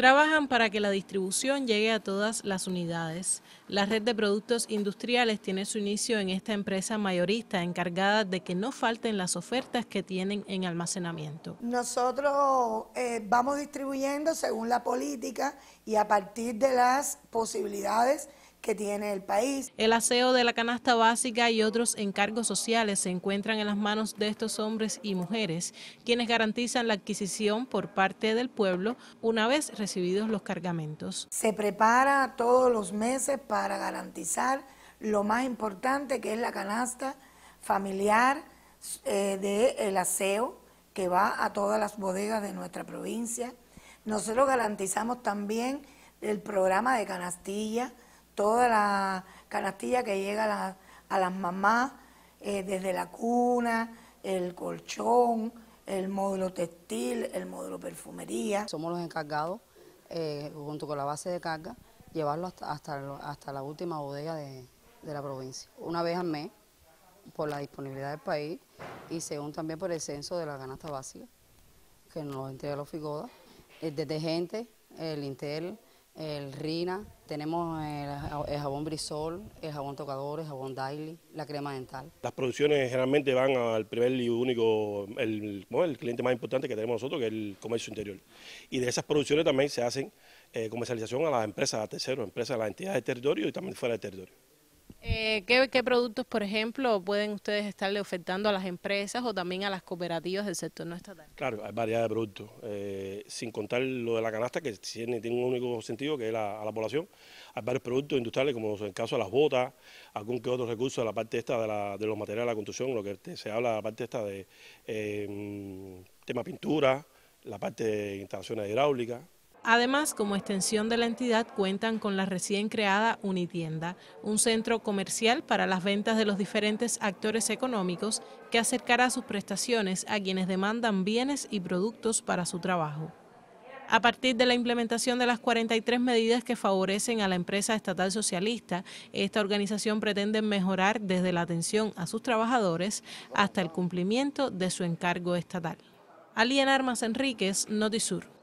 Trabajan para que la distribución llegue a todas las unidades. La red de productos industriales tiene su inicio en esta empresa mayorista encargada de que no falten las ofertas que tienen en almacenamiento. Nosotros eh, vamos distribuyendo según la política y a partir de las posibilidades que tiene el país. El aseo de la canasta básica y otros encargos sociales se encuentran en las manos de estos hombres y mujeres, quienes garantizan la adquisición por parte del pueblo una vez recibidos los cargamentos. Se prepara todos los meses para garantizar lo más importante que es la canasta familiar eh, del aseo que va a todas las bodegas de nuestra provincia. Nosotros garantizamos también el programa de canastilla, toda la canastilla que llega a, las mamás, eh, desde la cuna, el colchón, el módulo textil, el módulo perfumería. Somos los encargados, eh, junto con la base de carga, llevarlo hasta, hasta, la última bodega de, la provincia. Una vez al mes, por la disponibilidad del país y según también por el censo de la canasta básica, que nos entrega los FIGODA, el detergente, el Intel, el Rina, tenemos el, jabón Brisol, el jabón tocador, el jabón Daily, la crema dental. Las producciones generalmente van al primer y único, el, el cliente más importante que tenemos nosotros, que es el comercio interior. Y de esas producciones también se hacen eh, comercialización a las empresas a terceros, empresas de las entidades del territorio y también fuera del territorio. Eh, ¿qué, productos, por ejemplo, pueden ustedes estarle ofertando a las empresas o también a las cooperativas del sector no estatal? Claro, hay variedad de productos, eh, sin contar lo de la canasta, que tiene, un único sentido, que es a la población. Hay varios productos industriales, como en el caso de las botas, algún que otro recurso de la parte esta de los materiales de la construcción, lo que se habla de la parte esta de eh, tema pintura, la parte de instalaciones hidráulicas. Además, como extensión de la entidad, cuentan con la recién creada Unitienda, un centro comercial para las ventas de los diferentes actores económicos que acercará sus prestaciones a quienes demandan bienes y productos para su trabajo. A partir de la implementación de las 43 medidas que favorecen a la empresa estatal socialista, esta organización pretende mejorar desde la atención a sus trabajadores hasta el cumplimiento de su encargo estatal. Alien Armas Enríquez, Notisur.